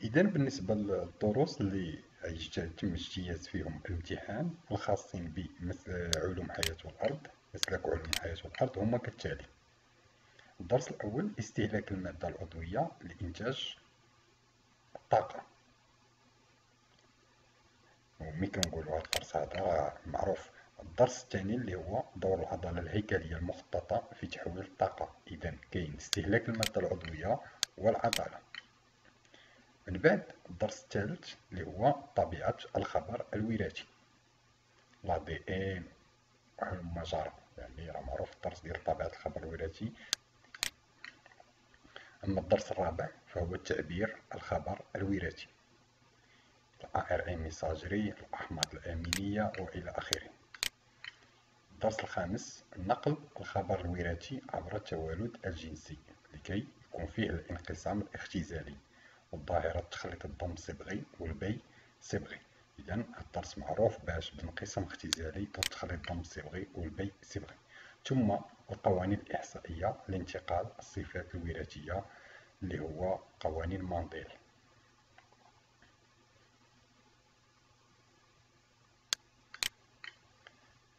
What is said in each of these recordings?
إذا بالنسبة للدروس اللي يتم اجتياز فيهم الامتحان الخاصين بمثل علوم حياة الأرض مسلك علوم حياة الأرض هما كالتالي. الدرس الأول استهلاك المادة العضوية لإنتاج الطاقة وملي كنقولو هاد الدرس هذا معروف. الدرس الثاني اللي هو دور العضلة الهيكلية المخططة في تحويل الطاقة. إذا كاين استهلاك المادة العضوية والعضلة. من بعد الدرس الثالث اللي هو طبيعة الخبر الوراثي. l'ADN. وهلم جرا يعني راه معروف الدرس ديال طبيعة الخبر الوراثي. أما الدرس الرابع فهو تعبير الخبر الوراثي. ال ARN messager الأحماض الأمينية وإلى آخره. الدرس الخامس نقل الخبر الوراثي عبر التوالد الجنسي لكي يكون فيه الانقسام الاختزالي. والظاهرة تخليط الضمصبغي والبيصبغي. إذا الدرس معروف باش بانقسام اختزالي والتخليط الضمصبغي والبيصبغي. ثم القوانين الإحصائية لانتقال الصفات الوراثية اللي هو قوانين مانديل.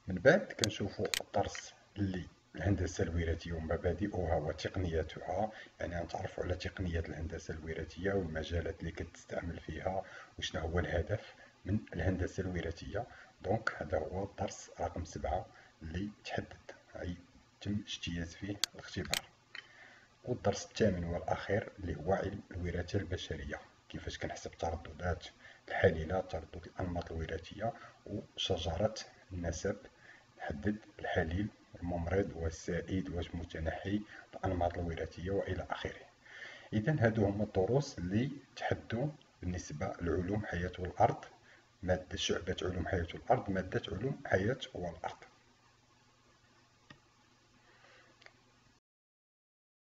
من بعد كنشوفو الدرس اللي الهندسة الوراثية ومبادئها وتقنياتها يعني نتعرفوا على تقنيات الهندسة الوراثية والمجالات اللي كتستعمل فيها. وشنو هو الهدف من الهندسة الوراثية دونك هذا هو الدرس رقم سبعة اللي تحدد. أي تم اجتياز فيه الاختبار. والدرس الثامن والأخير اللي هو علم الوراثة البشرية. كيفاش كنحسب ترددات الحليلة تردد الأنماط الوراثية وشجرة النسب نحدد الحليل الممرض والسائد واش متنحي الأنماط الوراثية وإلى آخره. إذا هادو هما الدروس اللي تحدوا بالنسبة لعلوم حياة الأرض. مادة شعبة علوم حياة الأرض مادة علوم حياة والأرض.